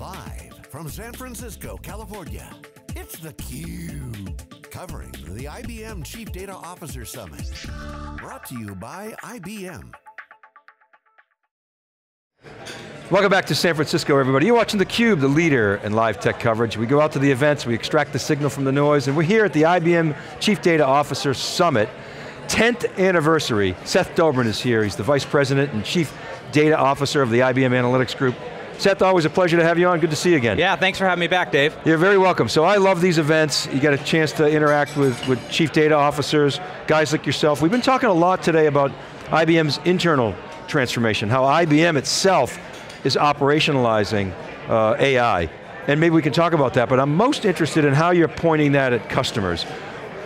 Live from San Francisco, California, it's theCUBE. Covering the IBM Chief Data Officer Summit. Brought to you by IBM. Welcome back to San Francisco, everybody. You're watching theCUBE, the leader in live tech coverage. We go out to the events, we extract the signal from the noise, and we're here at the IBM Chief Data Officer Summit, 10th anniversary. Seth Dobrin is here, he's the Vice President and Chief Data Officer of the IBM Analytics Group. Seth, always a pleasure to have you on, good to see you again. Yeah, thanks for having me back, Dave. You're very welcome. So I love these events. You get a chance to interact with, with chief data officers, guys like yourself. We've been talking a lot today about IBM's internal transformation, how IBM itself is operationalizing uh, AI. And maybe we can talk about that, but I'm most interested in how you're pointing that at customers.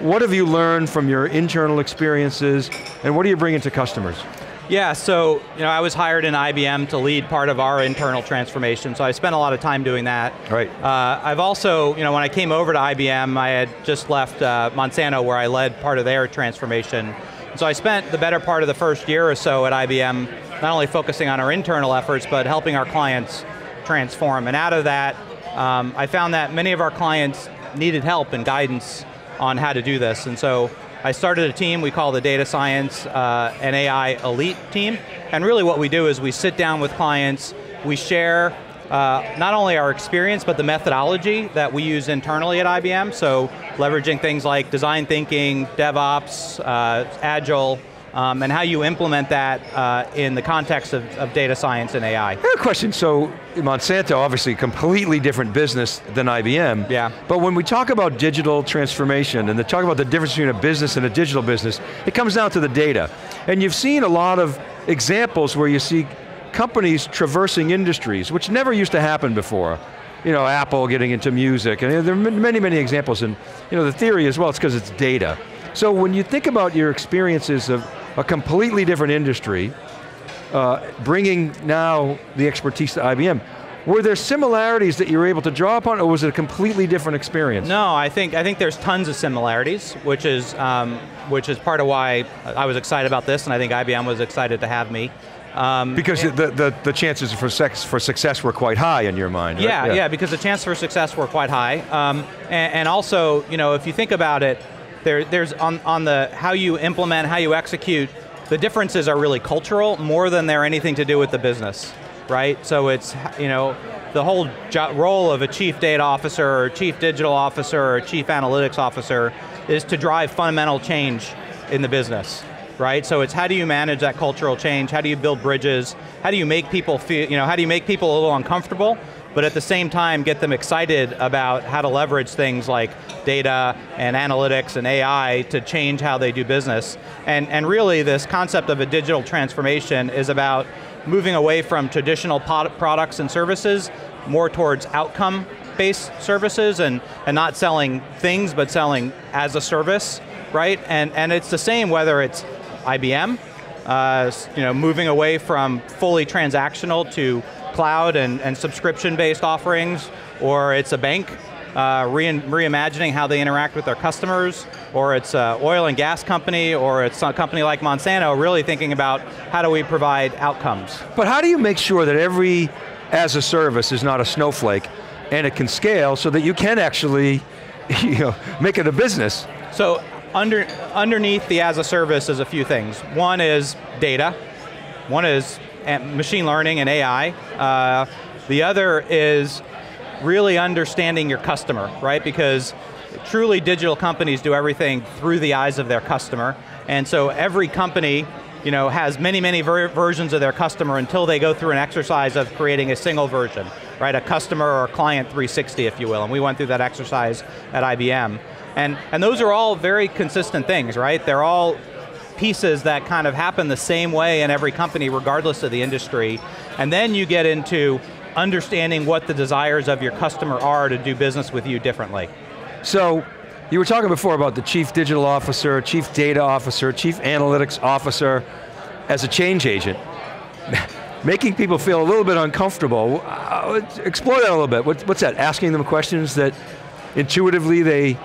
What have you learned from your internal experiences, and what are you bringing to customers? Yeah, so you know, I was hired in IBM to lead part of our internal transformation, so I spent a lot of time doing that. Right. Uh, I've also, you know, when I came over to IBM, I had just left uh, Monsanto where I led part of their transformation. So I spent the better part of the first year or so at IBM, not only focusing on our internal efforts, but helping our clients transform. And out of that, um, I found that many of our clients needed help and guidance on how to do this. And so I started a team we call the Data Science uh, and AI Elite team, and really what we do is we sit down with clients, we share uh, not only our experience, but the methodology that we use internally at IBM, so leveraging things like design thinking, DevOps, uh, Agile, um, and how you implement that uh, in the context of, of, data science and AI. I have a question, so Monsanto, obviously completely different business than IBM. Yeah. But when we talk about digital transformation and the talk about the difference between a business and a digital business, it comes down to the data. And you've seen a lot of examples where you see companies traversing industries, which never used to happen before you know, Apple getting into music, and there are many, many examples, and you know, the theory as well, it's because it's data. So when you think about your experiences of a completely different industry, uh, bringing now the expertise to IBM. Were there similarities that you were able to draw upon, or was it a completely different experience? No, I think I think there's tons of similarities, which is um, which is part of why I was excited about this, and I think IBM was excited to have me. Um, because the, the, the, chances for, sex, for success were quite high in your mind, right? yeah, yeah, yeah, because the chances for success were quite high. Um, and, and, also, you know, if you think about it, there, there's on, on the how you implement, how you execute, the differences are really cultural more than they're anything to do with the business, right? So it's, you know, the whole role of a chief data officer or chief digital officer or chief analytics officer is to drive fundamental change in the business, right? So it's how do you manage that cultural change? How do you build bridges? How do you make people feel, you know, how do you make people a little uncomfortable but at the same time get them excited about how to leverage things like data and analytics and AI to change how they do business. And, and really this concept of a digital transformation is about moving away from traditional products and services more towards outcome based services and, and not selling things but selling as a service, right? And, and it's the same whether it's IBM, uh, you know, moving away from fully transactional to cloud and, and subscription-based offerings, or it's a bank uh, re reimagining how they interact with their customers, or it's an oil and gas company, or it's a company like Monsanto really thinking about how do we provide outcomes. But how do you make sure that every as a service is not a snowflake and it can scale so that you can actually you know, make it a business? So under, underneath the as a service is a few things. One is data, one is machine learning and AI. Uh, the other is really understanding your customer, right? Because truly digital companies do everything through the eyes of their customer. And so every company you know, has many, many ver versions of their customer until they go through an exercise of creating a single version, right? A customer or client 360, if you will. And we went through that exercise at IBM. And, and those are all very consistent things, right? They're all pieces that kind of happen the same way in every company regardless of the industry. And then you get into understanding what the desires of your customer are to do business with you differently. So, you were talking before about the chief digital officer, chief data officer, chief analytics officer as a change agent. Making people feel a little bit uncomfortable. Uh, explore that a little bit. what's that, asking them questions that intuitively they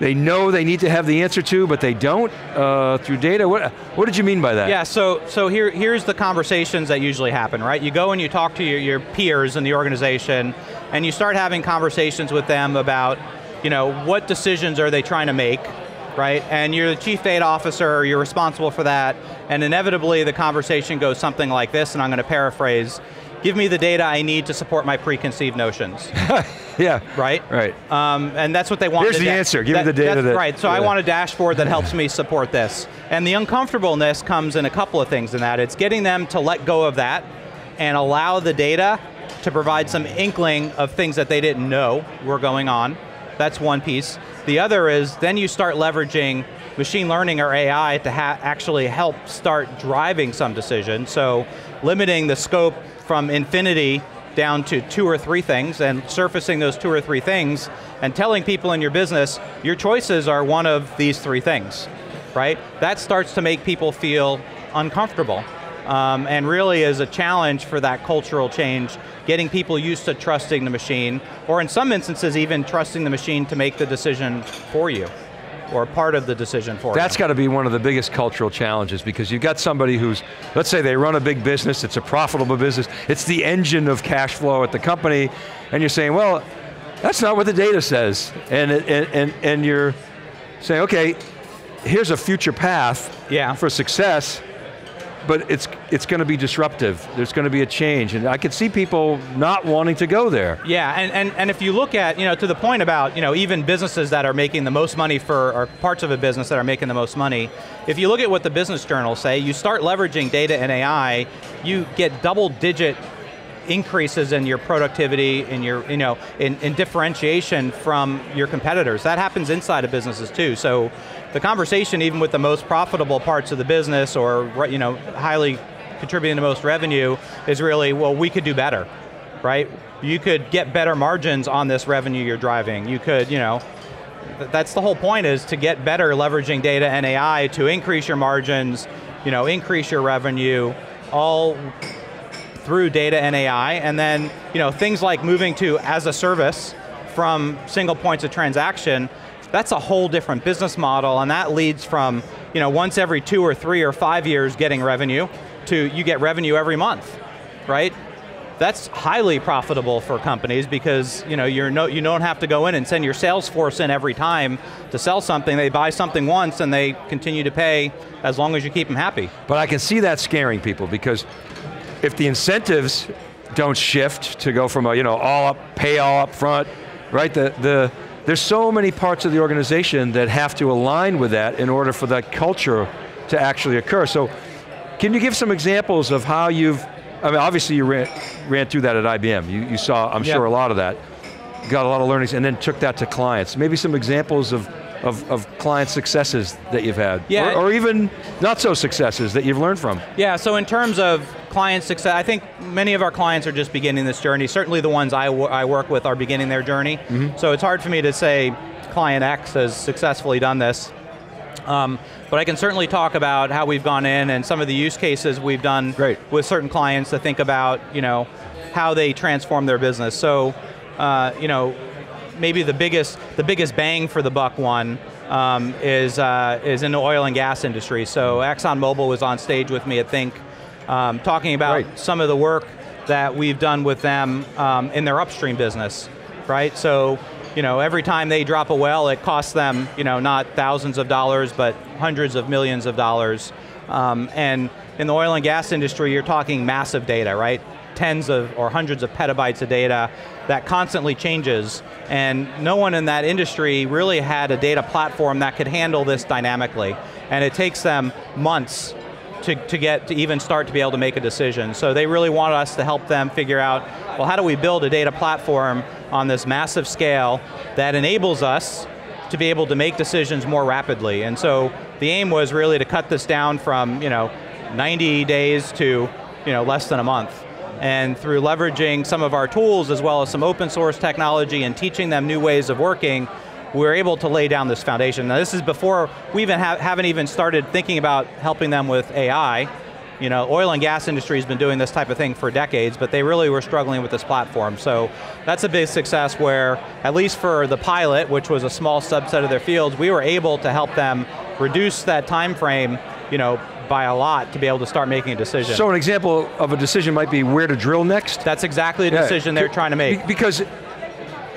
they know they need to have the answer to, but they don't uh, through data? What, what did you mean by that? Yeah, so, so here, here's the conversations that usually happen, right? You go and you talk to your, your peers in the organization, and you start having conversations with them about, you know, what decisions are they trying to make, right? And you're the chief data officer, you're responsible for that, and inevitably the conversation goes something like this, and I'm going to paraphrase, give me the data I need to support my preconceived notions. yeah. Right? Right. Um, and that's what they want. Here's the answer, give me the data that- Right, so I want a dashboard that helps me support this. And the uncomfortableness comes in a couple of things in that. It's getting them to let go of that and allow the data to provide some inkling of things that they didn't know were going on. That's one piece. The other is then you start leveraging machine learning or AI to ha actually help start driving some decision. So limiting the scope from infinity down to two or three things and surfacing those two or three things and telling people in your business, your choices are one of these three things, right? That starts to make people feel uncomfortable um, and really is a challenge for that cultural change, getting people used to trusting the machine, or in some instances even trusting the machine to make the decision for you, or part of the decision for That's got to be one of the biggest cultural challenges because you've got somebody who's, let's say they run a big business, it's a profitable business, it's the engine of cash flow at the company, and you're saying, well, that's not what the data says. And, it- and, and, and you're saying, okay, here's a future path Yeah. for success, but it's, it's going to be disruptive. There's going to be a change, and I could see people not wanting to go there. Yeah, and, and, and if you look at, you know, to the point about, you know, even businesses that are making the most money for, or parts of a business that are making the most money, if you look at what the business journals say, you start leveraging data and AI, you get double digit increases in your productivity, in your, you know, in, in differentiation from your competitors. That happens inside of businesses too. So the conversation, even with the most profitable parts of the business or, you know, highly contributing to most revenue is really, well, we could do better, right? You could get better margins on this revenue you're driving. You could, you know, that's the whole point is to get better leveraging data and AI to increase your margins, you know, increase your revenue, all through data and AI, and then you know things like moving to as a service from single points of transaction. That's a whole different business model, and that leads from you know once every two or three or five years getting revenue to you get revenue every month, right? That's highly profitable for companies because you know you're no, you don't have to go in and send your sales force in every time to sell something. They buy something once and they continue to pay as long as you keep them happy. But I can see that scaring people because if the incentives don't shift to go from a, you know, all up, pay all up front, right? The, the, there's so many parts of the organization that have to align with that in order for that culture to actually occur. So can you give some examples of how you've, I mean, obviously you ran, ran through that at IBM. You, you saw, I'm Yeah. sure, a lot of that. Got a lot of learnings and then took that to clients. Maybe some examples of, of, of client successes that you've had. Yeah. Or, or even not so successes that you've learned from. Yeah, so in terms of client success, I think many of our clients are just beginning this journey. Certainly the ones I, I work with are beginning their journey. So it's hard for me to say client X has successfully done this. Um, but I can certainly talk about how we've gone in and some of the use cases we've done Great. with certain clients to think about, you know, how they transform their business. So, uh, you know, maybe the biggest the biggest bang for the buck one um, is uh, is in the oil and gas industry. So ExxonMobil was on stage with me at Think, um, talking about Right. some of the work that we've done with them um, in their upstream business, right? So, you know, every time they drop a well, it costs them, you know, not thousands of dollars, but hundreds of millions of dollars. Um, and in the oil and gas industry, you're talking massive data, right? Tens of or hundreds of petabytes of data that constantly changes. And no one in that industry really had a data platform that could handle this dynamically. And it takes them months to, to get to even start to be able to make a decision. So they really wanted us to help them figure out, well, how do we build a data platform on this massive scale that enables us to be able to make decisions more rapidly. And so the aim was really to cut this down from, you know, 90 days to, you know, less than a month. And through leveraging some of our tools as well as some open source technology and teaching them new ways of working, we're able to lay down this foundation. Now this is before we even ha haven't even started thinking about helping them with AI. You know, oil and gas industry has been doing this type of thing for decades, but they really were struggling with this platform. So that's a big success where, at least for the pilot, which was a small subset of their fields, we were able to help them reduce that time frame, you know, by a lot to be able to start making a decision. So an example of a decision might be where to drill next. that's exactly the Yeah. decision they're trying to make. Because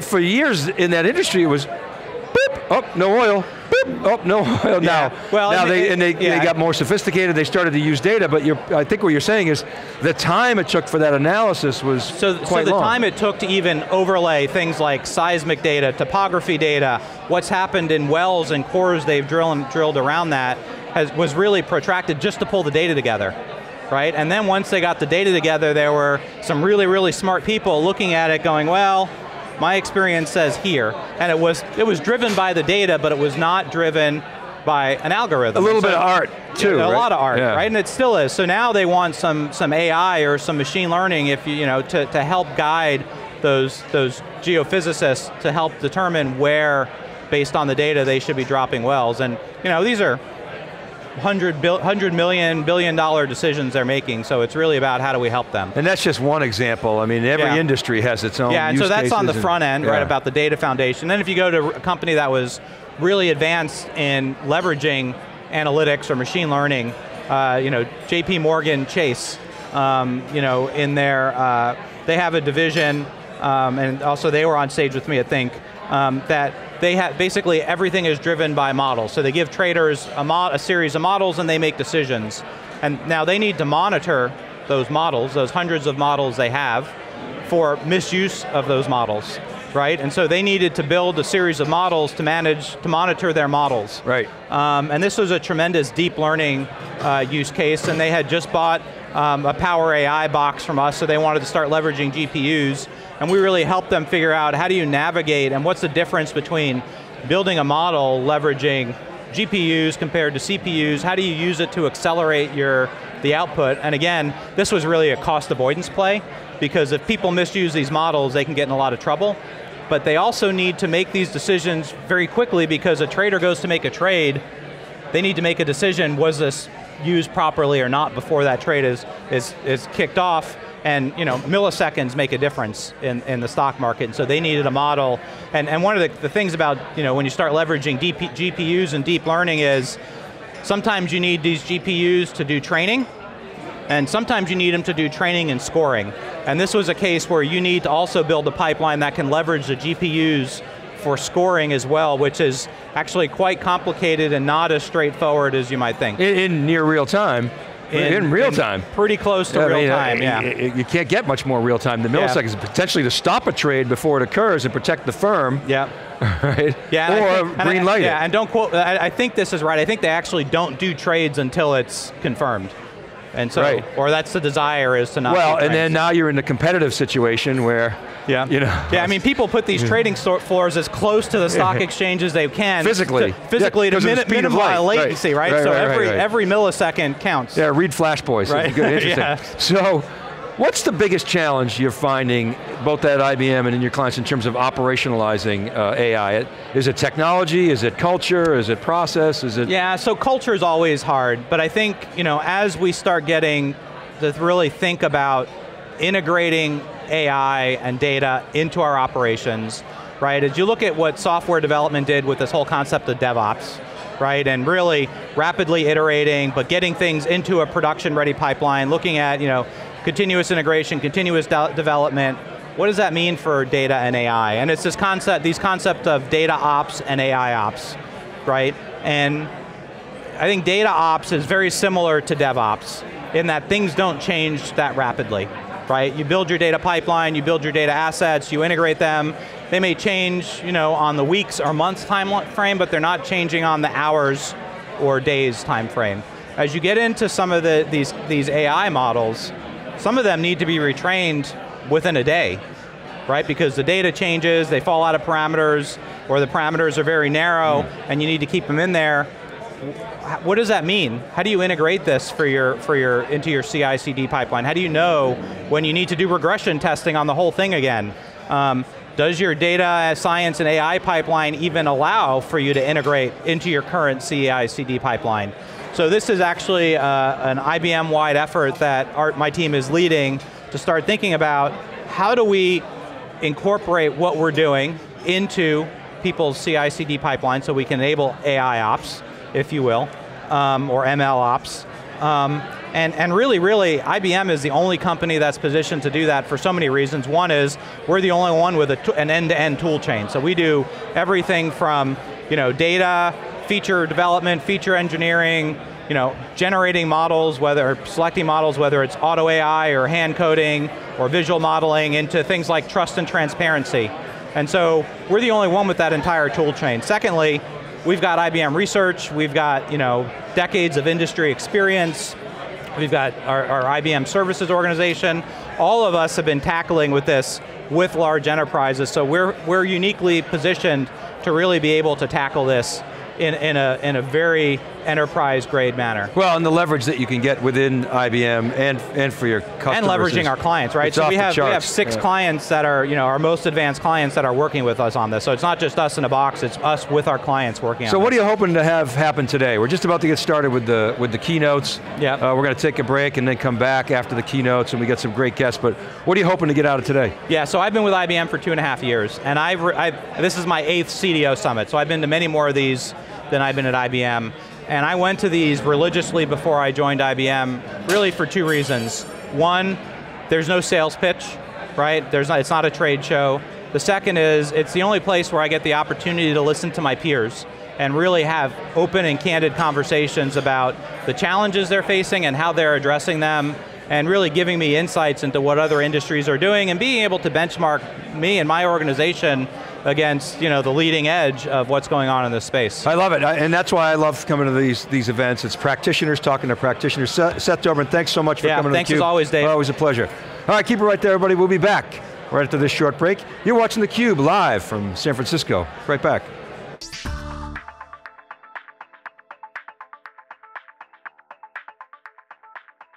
for years in that industry, it was, oh, no oil, boop, oh, no oil. Now, Well, now and they, it- and they, yeah. they got more sophisticated, they started to use data, but you're, I think what you're saying is the time it took for that analysis was So, so the long. time it took to even overlay things like seismic data, topography data, what's happened in wells and cores they've drilled, drilled around that, has, was really protracted just to pull the data together, right? And then once they got the data together, there were some really, really smart people looking at it going, well, my experience says here. And it was, it was driven by the data, but it was not driven by an algorithm. a little So- bit of art, too, yeah, a right? lot of art, Yeah. right? And it still is. So now they want some some AI or some machine learning, if you you know, to, to help guide those those geophysicists to help determine where, based on the data, they should be dropping wells. And you know, these are hundred bil, hundred million billion dollar decisions they're making. So it's really about how do we help them. And that's just one example. I mean, every Yeah. industry has its own Yeah, and so that's on the front and- end, right, yeah. about the data foundation. Then if you go to a company that was really advanced in leveraging analytics or machine learning, uh, you know, JP Morgan Chase, um, you know, in their, uh, they have a division, um, and also they were on stage with me, I think, um, that they have, basically everything is driven by models. So they give traders a, a series of models and they make decisions. And now they need to monitor those models, those hundreds of models they have, for misuse of those models, right? And so they needed to build a series of models to manage, to monitor their models. Right. Um, and this was a tremendous deep learning uh, use case, and they had just bought um, a Power AI box from us, so they wanted to start leveraging GPUs, and we really helped them figure out how do you navigate and what's the difference between building a model leveraging GPUs compared to CPUs, how do you use it to accelerate your the output? And again, this was really a cost avoidance play, because if people misuse these models, they can get in a lot of trouble. But they also need to make these decisions very quickly because a trader goes to make a trade, they need to make a decision, was this used properly or not before that trade is, is, is kicked off, and you know, milliseconds make a difference in, in the stock market, and so they needed a model. And, and one of the, the things about, you know, when you start leveraging GPUs and deep learning is, sometimes you need these GPUs to do training, and sometimes you need them to do training and scoring. And this was a case where you need to also build a pipeline that can leverage the GPUs for scoring as well, which is actually quite complicated and not as straightforward as you might think. In, in near real time. In, real time. Pretty close to I real mean, uh, time, yeah. y- y- You can't get much more real time than Yeah. milliseconds, potentially to stop a trade before it occurs and protect the firm, yeah. right? Yeah, or think- green I- light Yeah, and don't quote, I, I think this is right. I think they actually don't do trades until it's confirmed. And so, Right. or that's the desire is to not Well, and then now you're in a competitive situation where, Yeah. you know, Yeah, I mean, people put these mm. trading floors as close to the stock exchange as they can. Physically. to- physically Yeah, to 'cause of the min- minimize. Right. latency, right? Right, so right, right, every every millisecond counts. yeah, read Flash Boys. Right. Good, interesting. Yeah. So, what's the biggest challenge you're finding, both at IBM and in your clients, in terms of operationalizing uh, AI? Is it technology? Is it culture? Is it process? Is it? Yeah, so culture is always hard, but I think, you know, as we start getting to really think about integrating AI and data into our operations, right? As you look at what software development did with this whole concept of DevOps, right? And really rapidly iterating, but getting things into a production ready pipeline, looking at, you know, continuous integration, continuous de- development, what does that mean for data and AI? And it's this concept, these concept of data ops and AI ops, right? And I think data ops is very similar to DevOps in that things don't change that rapidly, right? You build your data pipeline, you build your data assets, you integrate them. They may change, you know, on the weeks or months time frame, but they're not changing on the hours or days time frame. As you get into some of the, these, these AI models, some of them need to be retrained within a day, right? Because the data changes, they fall out of parameters, or the parameters are very narrow, and you need to keep them in there what does that mean? How do you integrate this for your for your into your CI/CD pipeline? How do you know when you need to do regression testing on the whole thing again? Um, does your data science and AI pipeline even allow for you to integrate into your current CI/CD pipeline? So this is actually uh, an IBM-wide effort that our, my team is leading to start thinking about how do we incorporate what we're doing into people's CI/CD pipeline so we can enable AI ops, if you will, um, or ML ops. Um, And, and really, really, IBM is the only company that's positioned to do that for so many reasons. One is, we're the only one with an end-to-end -end tool chain. So we do everything from you know, data, feature development, feature engineering, you know, generating models, whether selecting models, whether it's auto AI or hand coding or visual modeling into things like trust and transparency. And so we're the only one with that entire tool chain. Secondly, we've got IBM research, we've got you know, decades of industry experience, we've got our, our IBM services organization. All of us have been tackling with this with large enterprises, so we're, we're uniquely positioned to really be able to tackle this in, in, a, in a very enterprise grade manner. Well, and the leverage that you can get within IBM and, and for your customers. And leveraging our clients, right? so we have, we have six yeah. clients that are, you know, our most advanced clients that are working with us on this. So it's not just us in a box, it's us with our clients working on it. so what this. are you hoping to have happen today? We're just about to get started with the, with the keynotes. Yeah. Uh, we're going to take a break and then come back after the keynotes and we get some great guests, but what are you hoping to get out of today? Yeah, so I've been with IBM for two and a half years, and I've, I've this is my eighth CDO summit, so I've been to many more of these than I've been at IBM. And I went to these religiously before I joined IBM, really for two reasons. One, there's no sales pitch, right? There's not, it's not a trade show. The second is, it's the only place where I get the opportunity to listen to my peers and really have open and candid conversations about the challenges they're facing and how they're addressing them, and really giving me insights into what other industries are doing and being able to benchmark me and my organization against you know, the leading edge of what's going on in this space. I love it, and that's why I love coming to these, these events. It's practitioners talking to practitioners. Seth, Seth Dobrin, thanks so much for yeah, coming to thanks as always, Dave. Always a pleasure. All right, keep it right there, everybody. We'll be back right after this short break. You're watching theCUBE live from San Francisco. Right back.